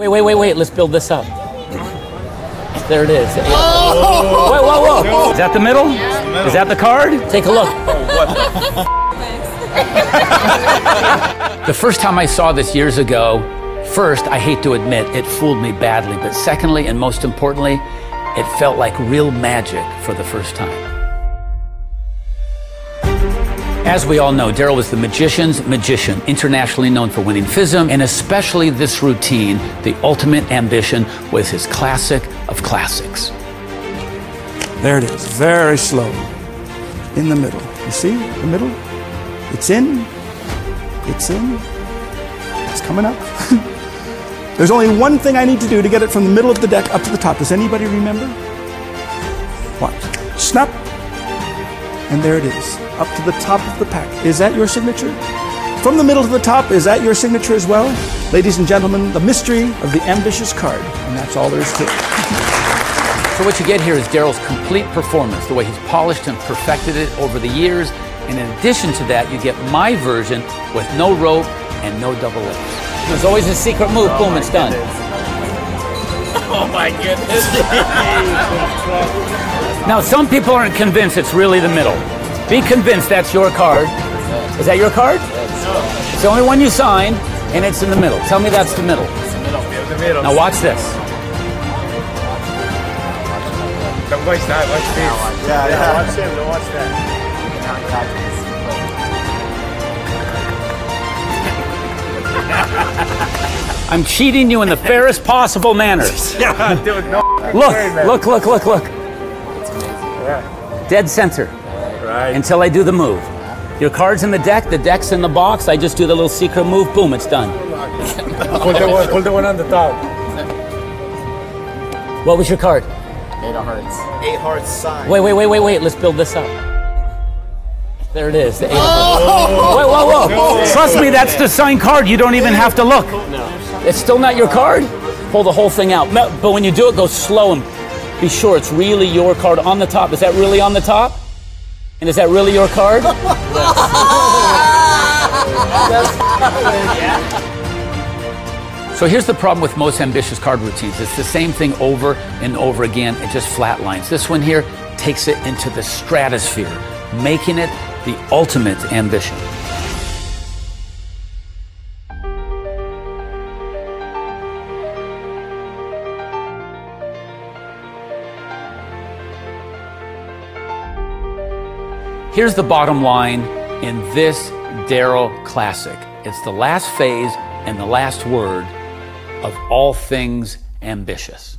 Wait, wait, wait, wait. Let's build this up. There it is. Oh! Whoa, whoa, whoa. Is that the middle? Is that the card? Take a look. the first time I saw this years ago, first, I hate to admit, it fooled me badly. But secondly, and most importantly, it felt like real magic for the first time. As we all know, Daryl was the magician's magician, internationally known for winning FISM, and especially this routine, the ultimate ambition, was his classic of classics. There it is, very slow. In the middle. You see the middle? It's in, it's in, it's coming up. There's only one thing I need to do to get it from the middle of the deck up to the top. Does anybody remember? What? Snap. And there it is, up to the top of the pack. Is that your signature? From the middle to the top, is that your signature as well? Ladies and gentlemen, the mystery of the ambitious card. And that's all there is to it. So what you get here is Daryl's complete performance, the way he's polished and perfected it over the years. And in addition to that, you get my version with no rope and no double lifts. There's always a secret move. Boom, it's oh done. My goodness. Now, some people aren't convinced it's really the middle. Be convinced that's your card. Is that your card? It's the only one you signed, and it's in the middle. Tell me that's the middle. the middle. Now watch this. Don't watch that. Watch this. Yeah, yeah. Watch him. Don't watch that. I'm cheating you in the fairest possible manners. Yeah, dude. No. Look, look, look, look, look. Dead center Right. until I do the move. Your card's in the deck, the deck's in the box. I just do the little secret move. Boom, it's done. pull the one. Pull the one on the top. What was your card? Eight of hearts. Eight hearts sign. Wait, wait, wait, wait, wait. Let's build this up. There it is. the eight of hearts. Wait, whoa, whoa. Trust me, that's the signed card. You don't even have to look. It's still not your card. Pull the whole thing out. But when you do it, go slow and be sure it's really your card on the top. Is that really on the top? And is that really your card? So here's the problem with most ambitious card routines. It's the same thing over and over again. It just flatlines. This one here takes it into the stratosphere, making it the ultimate ambition. Here's the bottom line in this Daryl classic. It's the last phase and the last word of all things ambitious.